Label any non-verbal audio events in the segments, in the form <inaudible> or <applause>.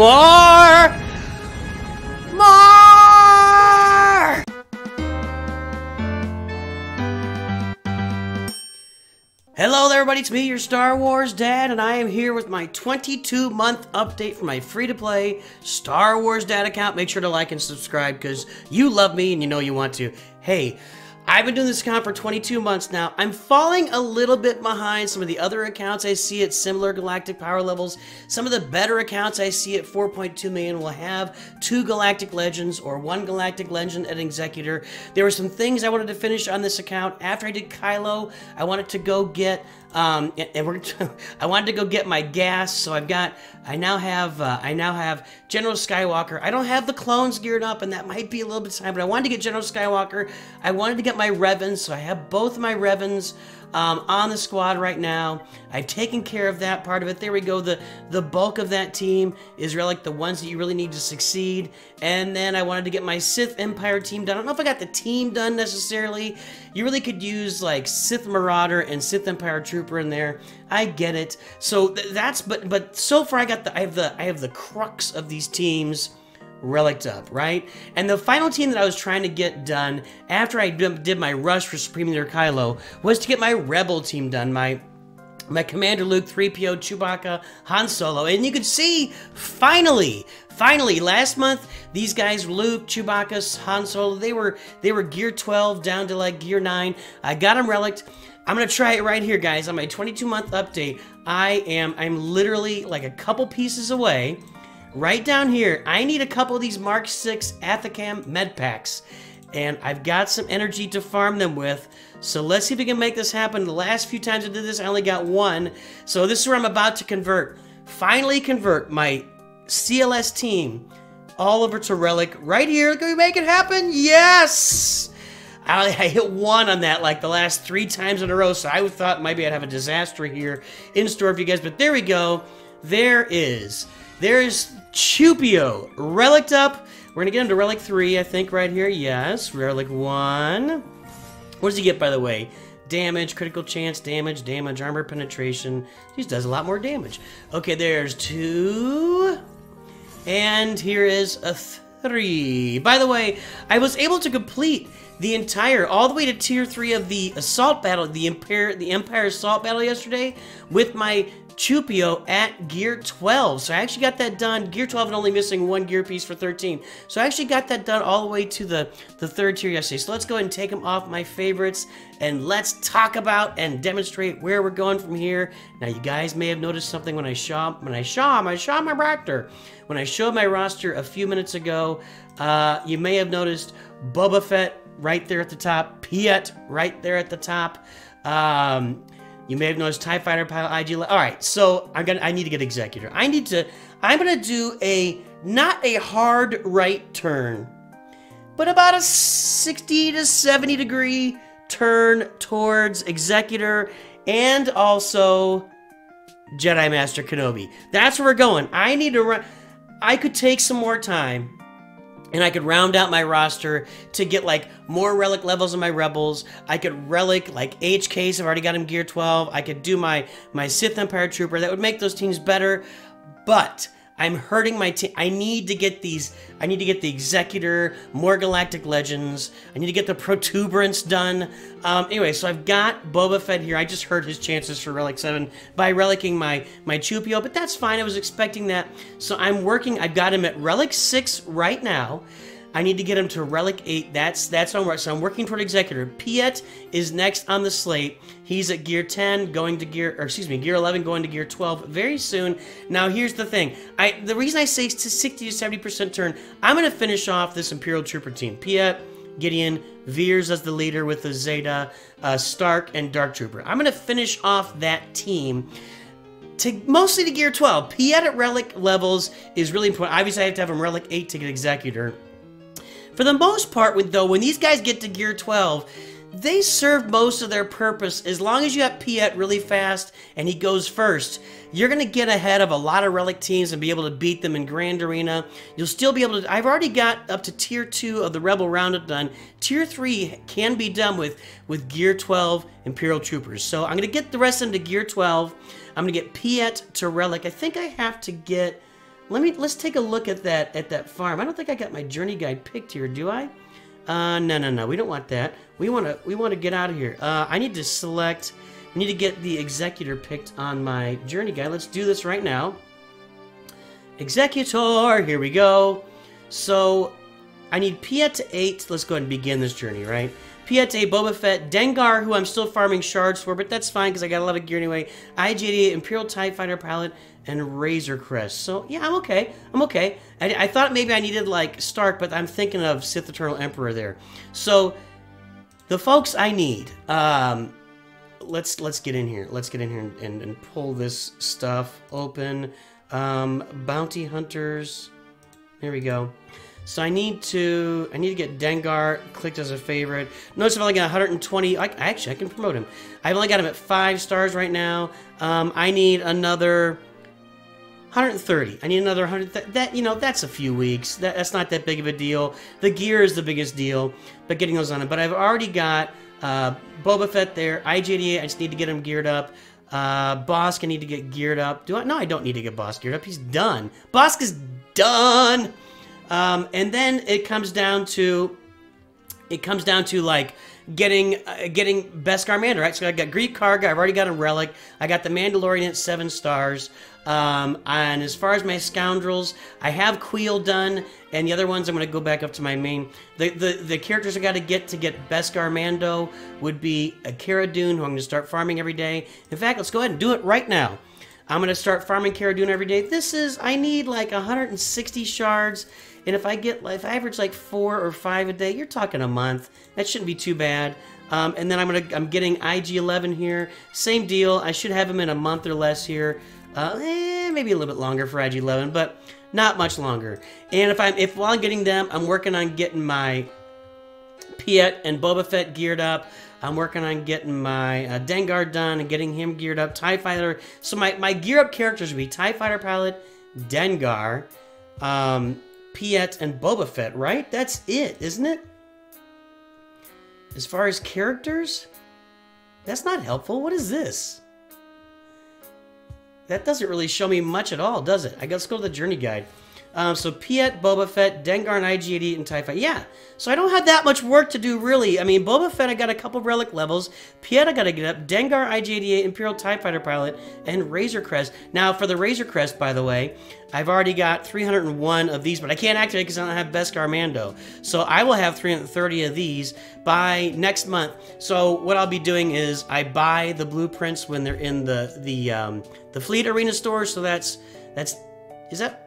More! More! Hello there, everybody. It's me, your Star Wars dad, and I am here with my 22 month update for my free to play Star Wars dad account. Make sure to like and subscribe because you love me and you know you want to. Hey, I've been doing this account for 22 months now. I'm falling a little bit behind some of the other accounts I see at similar galactic power levels. Some of the better accounts I see at 4.2 million will have two galactic legends or one galactic legend at executor. There were some things I wanted to finish on this account. After I did Kylo, I wanted to go get um, and we're <laughs> I wanted to go get my gas, so I've got I now have uh, I now have General Skywalker. I don't have the clones geared up, and that might be a little bit time, but I wanted to get General Skywalker. I wanted to get my Revans, so I have both my Revans um, on the squad right now. I've taken care of that part of it. There we go. The the bulk of that team is really the ones that you really need to succeed. And then I wanted to get my Sith Empire team done. I don't know if I got the team done necessarily. You really could use like Sith Marauder and Sith Empire Trooper in there. I get it. So th that's but but so far I got the I have the I have the crux of these teams relicked up, right? And the final team that I was trying to get done after I did my rush for Supreme Leader Kylo was to get my Rebel team done, my my Commander Luke, 3PO, Chewbacca, Han Solo, and you could see, finally, finally, last month, these guys, Luke, Chewbacca, Han Solo, they were they were gear 12 down to like gear 9. I got them relicked. I'm gonna try it right here, guys, on my 22 month update. I am, I'm literally like a couple pieces away right down here, I need a couple of these Mark 6 Athakam med packs. And I've got some energy to farm them with. So let's see if we can make this happen. The last few times I did this, I only got one. So this is where I'm about to convert. Finally convert my CLS team all over to Relic right here. Can we make it happen? Yes! I, I, hit one on that like the last three times in a row, so I thought maybe I'd have a disaster here in store for you guys, but there we go. There is. There's Chewpio. Relic up. We're gonna get him to Relic 3, I think, right here. Yes, Relic 1. What does he get, by the way? Damage, critical chance, damage, damage, armor penetration. He just does a lot more damage. Okay, there's two. And here is a three. By the way, I was able to complete the entire, all the way to tier three of the assault battle, the Empire, the Empire assault battle yesterday with my Chewpio at gear 12. So I actually got that done. Gear 12 and only missing one gear piece for 13. So I actually got that done all the way to the, the third tier yesterday. So let's go ahead and take them off my favorites and let's talk about and demonstrate where we're going from here. Now you guys may have noticed something when I show when I show I show my roster. When I showed my roster a few minutes ago, uh, you may have noticed Boba Fett right there at the top, Piet right there at the top. Um, you may have noticed TIE Fighter pilot IG. All right, so I'm gonna. I need to get Executor. I need to. I'm gonna do a not a hard right turn, but about a 60 to 70 degree turn towards Executor and also Jedi Master Kenobi. That's where we're going. I need to run. I could take some more time and I could round out my roster to get like more relic levels of my rebels. I could relic like HKs. I've already got him gear 12. I could do my my Sith Empire Trooper. That would make those teams better. But I'm hurting my team. I need to get these. I need to get the Executor, more Galactic Legends. I need to get the Protuberance done. Um, anyway, so I've got Boba Fett here. I just hurt his chances for Relic 7 by relicking my, my Chewpio, but that's fine. I was expecting that. So I'm working. I've got him at Relic 6 right now. I need to get him to Relic 8. That's that's on So I'm working toward Executor. Piet is next on the slate. He's at Gear 10, going to Gear, or excuse me, Gear 11, going to Gear 12 very soon. Now, here's the thing. I The reason I say to 60 to 70% turn, I'm going to finish off this Imperial Trooper team. Piet, Gideon, Veers as the leader with the Zeta, uh, Starck, and Dark Trooper. I'm going to finish off that team to mostly to Gear 12. Piet at Relic levels is really important. Obviously, I have to have him Relic 8 to get Executor. For the most part, though, when these guys get to Gear 12, they serve most of their purpose. As long as you have Piet really fast and he goes first, you're going to get ahead of a lot of Relic teams and be able to beat them in Grand Arena. You'll still be able to... I've already got up to Tier 2 of the Rebel Roundup done. Tier 3 can be done with, with Gear 12 Imperial Troopers. So I'm going to get the rest into Gear 12. I'm going to get Piet to Relic. I think I have to get... let me let's take a look at that at that farm. I don't think I got my journey guide picked here, do I? Uh, no, no, no. We don't want that. We want to we want to get out of here. Uh, I need to select. I need to get the executor picked on my journey guide. Let's do this right now. Executor, here we go. So I need Piet to 8. Let's go ahead and begin this journey, right? Piet 8, Boba Fett, Dengar, who I'm still farming shards for, but that's fine because I got a lot of gear anyway. IG-88, Imperial TIE Fighter Pilot, and Razor Crest. So, yeah, I'm okay. I'm okay. I, I thought maybe I needed, like, Starck, but I'm thinking of Sith Eternal Emperor there. So, the folks I need, um, let's let's get in here. Let's get in here and, and, and pull this stuff open. Um, bounty hunters. There we go. So I need to I need to get Dengar clicked as a favorite. Notice I've only got 120. I, actually, I can promote him. I've only got him at five stars right now. Um, I need another 130. I need another 100. That, that, you know that's a few weeks. That, that's not that big of a deal. The gear is the biggest deal, but getting those on it. But I've already got uh, Boba Fett there. IG-88. I just need to get him geared up. Uh, Bossk, I need to get geared up. Do I? No, I don't need to get Bossk geared up. He's done. Bossk is done. Um, and then it comes down to, it comes down to like getting uh, getting Beskar Mando, right? So I got Greef Karga, I've already got a relic. I got the Mandalorian at seven stars. Um, and as far as my scoundrels, I have Kuiil done, and the other ones I'm going to go back up to my main. The the, the characters I got to get to get Beskar Mando would be a Cara Dune, who I'm going to start farming every day. In fact, let's go ahead and do it right now. I'm going to start farming Cara Dune every day. This is, I need like 160 shards and if I get, if I average like four or five a day, you're talking a month. That shouldn't be too bad. Um, and then I'm gonna, I'm getting IG11 here. Same deal. I should have him in a month or less here. Uh, eh, maybe a little bit longer for IG11, but not much longer. And if I'm, if while I'm getting them, I'm working on getting my Piet and Boba Fett geared up. I'm working on getting my uh, Dengar done and getting him geared up. TIE Fighter. So my, my gear up characters would be TIE Fighter Pilot, Dengar, um, Piet, and Boba Fett, right? That's it, isn't it? As far as characters, that's not helpful. What is this? That doesn't really show me much at all, does it? I guess go to the journey guide. Um, so Piet, Boba Fett, Dengar, and IG-88, and TIE Fighter. Yeah, so I don't have that much work to do, really. I mean, Boba Fett, I got a couple relic levels. Piet, I got to get up. Dengar, IG-88, Imperial TIE Fighter Pilot, and Razor Crest. Now, for the Razor Crest, by the way, I've already got 301 of these, but I can't activate because I don't have Beskar Mando. So I will have 330 of these by next month. So what I'll be doing is I buy the blueprints when they're in the the um, the Fleet Arena store. So that's that's is that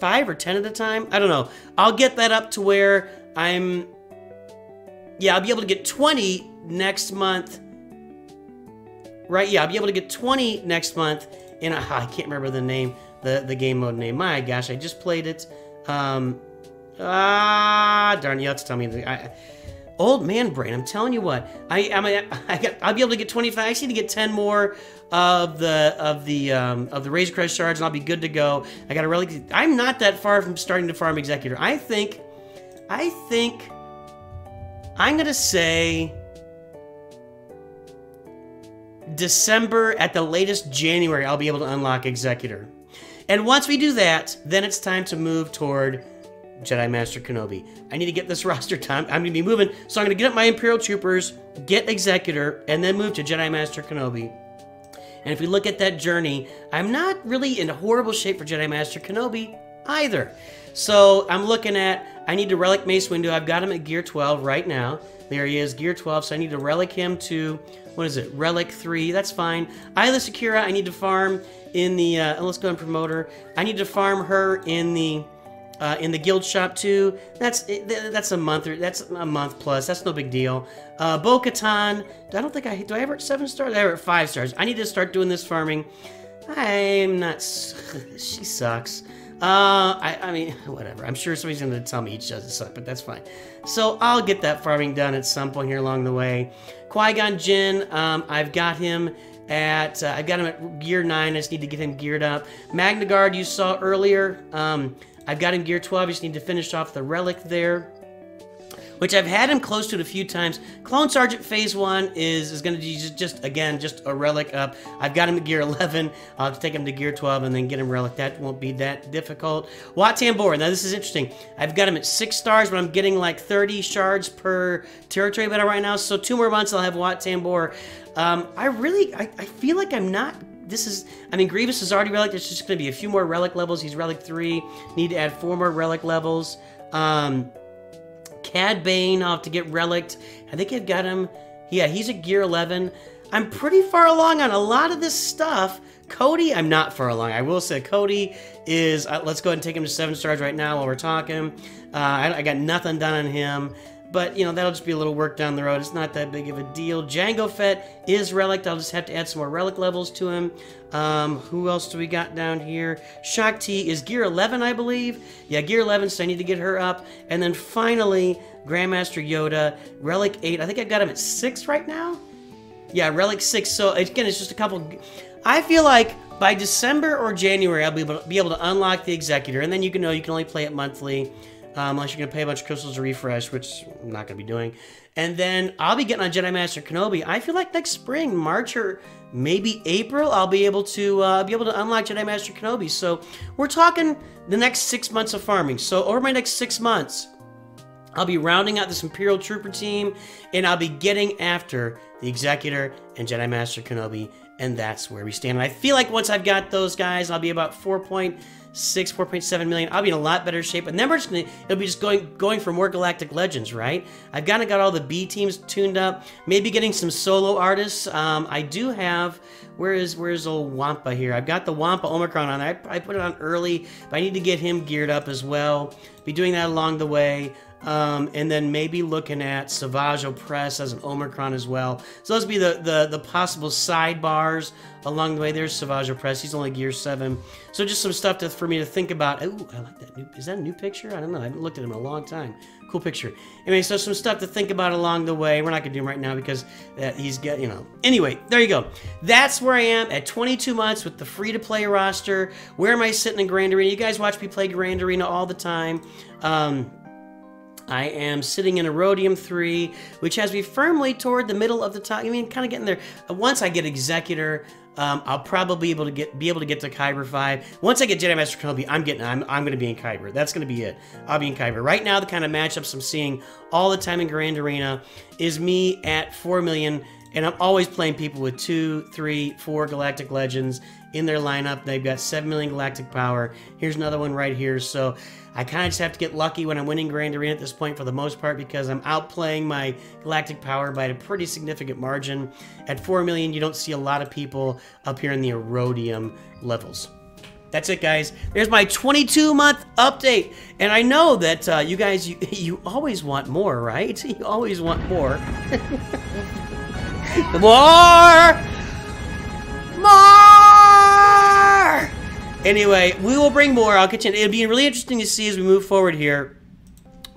five or ten at a time. I don't know. I'll get that up to where I'm. Yeah, I'll be able to get 20 next month. Right? Yeah, I'll be able to get 20 next month. In a, <laughs> I can't remember the name, the the game mode name. My gosh, I just played it. Um, ah, darn, you have to tell me. The, I, old man brain. I'm telling you what. I I'm I, I got, I'll be able to get 25. I just need to get 10 more of the of the um, of the Razor Crest shards, and I'll be good to go. I got a relic. I'm not that far from starting to farm executor. I think, I think, I'm gonna say December at the latest January. I'll be able to unlock executor, and once we do that, then it's time to move toward Jedi Master Kenobi. I need to get this <laughs> roster time. I'm going to be moving, so I'm going to get up my Imperial Troopers, get Executor, and then move to Jedi Master Kenobi. And if we look at that journey, I'm not really in horrible shape for Jedi Master Kenobi either. So I'm looking at, I need to Relic Mace Windu. I've got him at Gear 12 right now. There he is, Gear 12. So I need to Relic him to, what is it, Relic 3. That's fine. Aayla Secura, I need to farm in the, uh, let's go and promote her. I need to farm her in the uh, in the guild shop too. That's that's a month or that's a month plus. That's no big deal. Uh, Bo-Katan. I don't think I do. I ever at seven stars? I ever at five stars. I need to start doing this farming. I'm not. <laughs> she sucks. Uh, I, I mean, <laughs> whatever. I'm sure somebody's going to tell me each doesn't suck, but that's fine. So I'll get that farming done at some point here along the way. Qui-Gon Jinn, um, I've got him at, uh, I've got him at gear 9. I just need to get him geared up. Magna Guard, you saw earlier. Um, I've got him gear 12. I just need to finish off the relic there. which I've had him close to it a few times. Clone Sergeant Phase 1 is, is going to be just, just, again, just a relic up. I've got him at gear 11. I'll have to take him to gear 12 and then get him relic. That won't be that difficult. Wat Tambor. Now, this is interesting. I've got him at 6 stars, but I'm getting like 30 shards per territory battle right now. So two more months, I'll have Wat Tambor. Um, I really, I, I feel like I'm not this is, I mean, Grievous is already relic. There's just going to be a few more relic levels. He's relic 3. Need to add 4 more relic levels. Um, Cad Bane, I'll have to get relicked. I think I've got him. Yeah, he's a gear 11. I'm pretty far along on a lot of this stuff. Cody, I'm not far along. I will say Cody is, uh, let's go ahead and take him to 7 stars right now while we're talking. Uh, I, I got nothing done on him. But, you know, that'll just be a little work down the road. It's not that big of a deal. Django Fett is relic. I'll just have to add some more relic levels to him. Um, who else do we got down here? Shaak Ti is gear 11, I believe. Yeah, gear 11, so I need to get her up. And then finally, Grandmaster Yoda, relic 8. I think I've got him at 6 right now. Yeah, relic 6. So, again, it's just a couple... I feel like by December or January, I'll be able to, be able to unlock the Executor. And then you can know you can only play it monthly um, unless you're going to pay a bunch of crystals to refresh, which I'm not going to be doing. And then I'll be getting on Jedi Master Kenobi. I feel like next spring, March or maybe April, I'll be able to uh, be able to unlock Jedi Master Kenobi. So we're talking the next six months of farming. So over my next six months, I'll be rounding out this Imperial Trooper team, and I'll be getting after the Executor and Jedi Master Kenobi, and that's where we stand. And I feel like once I've got those guys, I'll be about four point six, 4.7 million. I'll be in a lot better shape. And then we're just gonna, it'll be just going going for more Galactic Legends, right? I've kind of got all the B teams tuned up. Maybe getting some solo artists. Um, I do have, where is where's old Wampa here? I've got the Wampa Omicron on. I, I put it on early, but I need to get him geared up as well. Be doing that along the way. Um, and then maybe looking at Savage Opress as an Omicron as well. So those be the, the, the possible sidebars along the way. There's Savage Opress. He's only Gear 7. So just some stuff to, for me to think about. Ooh, I like that. New, is that a new picture? I don't know. I haven't looked at him in a long time. Cool picture. Anyway, so some stuff to think about along the way. We're not going to do him right now because uh, he's got, you know. Anyway, there you go. That's where I am at 22 months with the free-to-play roster. Where am I sitting in Grand Arena? You guys watch me play Grand Arena all the time. Um, I am sitting in Aurodium 3, which has me firmly toward the middle of the top. I mean, kind of getting there. Once I get Executor, um, I'll probably be able to get be able to get to Kyber 5. Once I get Jedi Master Kenobi, I'm getting I'm, I'm going to be in Kyber. That's going to be it. I'll be in Kyber. Right now, the kind of matchups I'm seeing all the time in Grand Arena is me at 4 million, and I'm always playing people with two, three, four Galactic Legends in their lineup. They've got 7 million Galactic Power. Here's another one right here. So I kind of just have to get lucky when I'm winning Grand Arena at this point for the most part because I'm outplaying my Galactic Power by a pretty significant margin. At 4 million, you don't see a lot of people up here in the Aurodium levels. That's it, guys. There's my 22-month update. And I know that uh, you guys, you, <laughs> you always want more, right? <laughs> You always want more. <laughs> more! More! Anyway, we will bring more. I'll continue. It'll be really interesting to see as we move forward here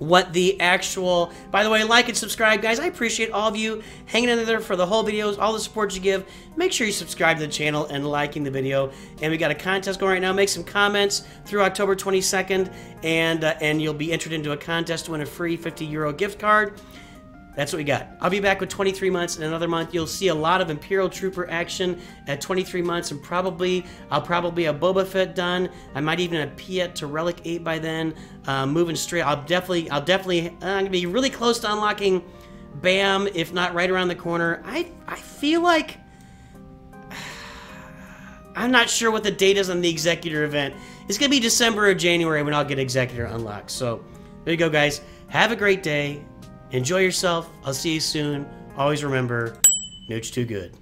what the actual by the way like and subscribe guys i appreciate all of you hanging in there for the whole videos all the support you give make sure you subscribe to the channel and liking the video and we got a contest going right now make some comments through october 22nd and uh, and you'll be entered into a contest to win a free 50 euro gift card that's what we got. I'll be back with 23 months in another month. You'll see a lot of Imperial Trooper action at 23 months, and probably I'll probably have Boba Fett done. I might even have Piet to Relic 8 by then. Uh, moving straight, I'll definitely, I'll definitely, uh, I'm gonna be really close to unlocking Bam, if not right around the corner. I, I feel like <sighs> I'm not sure what the date is on the Executor event. It's gonna be December or January when I'll get Executor unlocked. So there you go, guys. Have a great day. Enjoy yourself. I'll see you soon. Always remember, Nooch too good.